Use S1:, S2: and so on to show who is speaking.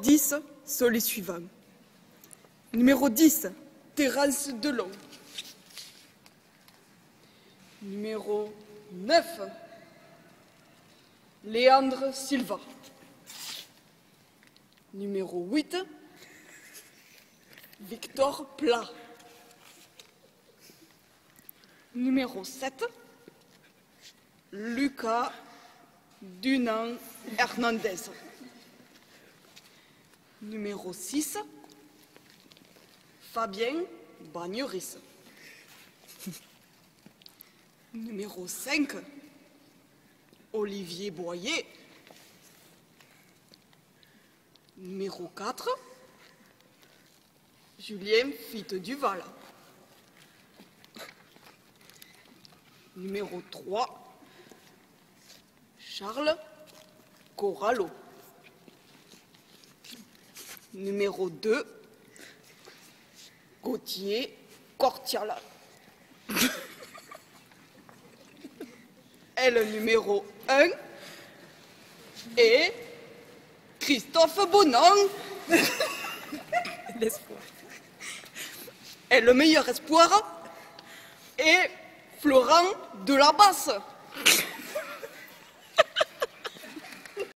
S1: 10 sont les suivants. Numéro 10, Terence Delon. Numéro 9, Léandre Silva. Numéro 8, Victor Plat. Numéro 7, Lucas Dunan Hernandez. Numéro 6, Fabien Bagneris. Numéro 5, Olivier Boyer. Numéro 4, Julien Fitte Duval. Numéro 3, Charles Corallo. Numéro 2, Gauthier Cortiala. Et le numéro 1 est Christophe Bonan.
S2: L'espoir.
S1: Et le meilleur espoir est Florent de la Basse.